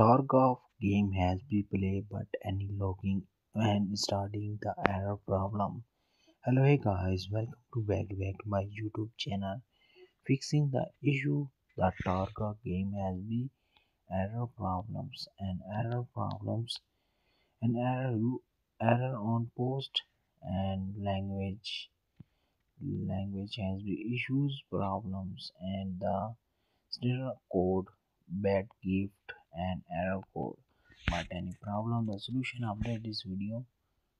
Tarkov game has been played but any logging and starting the error problem. Hello hey guys, welcome to back back to my YouTube channel. Fixing the issue the Tarkov game has been error problems and error problems and error error on post and language language has been issues problems and the still code bad gift and error code. But any problem the solution update this video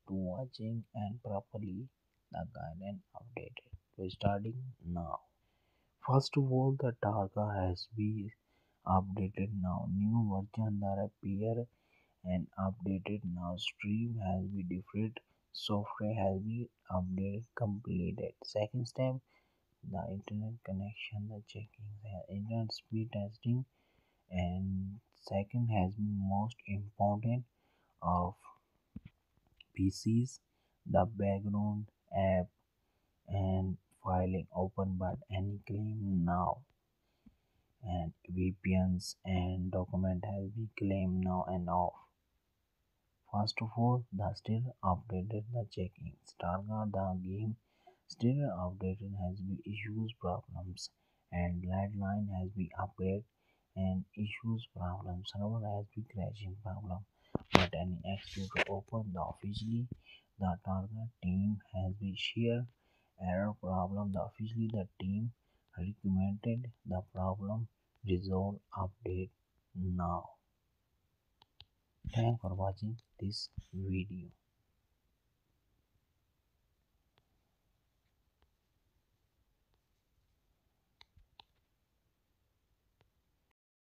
to watching and properly the guidance updated so starting now. First of all the Tarkov has been updated now. New version that appear and updated now. Stream has been different. Software has been updated completed. Second step the internet connection the checking the internet speed testing and second has been most important of PCs the background app and filing open but any claim now and VPNs and document has been claimed now and off. First of all, the still updated the checking. Stargard the game still updated has been issues problems and line has been upgraded and issues problem server has been crashing problem. But any access to open the officially the Tarkov team has been shared. Error problem the officially the team recommended the problem resolve update now. Thanks for watching this video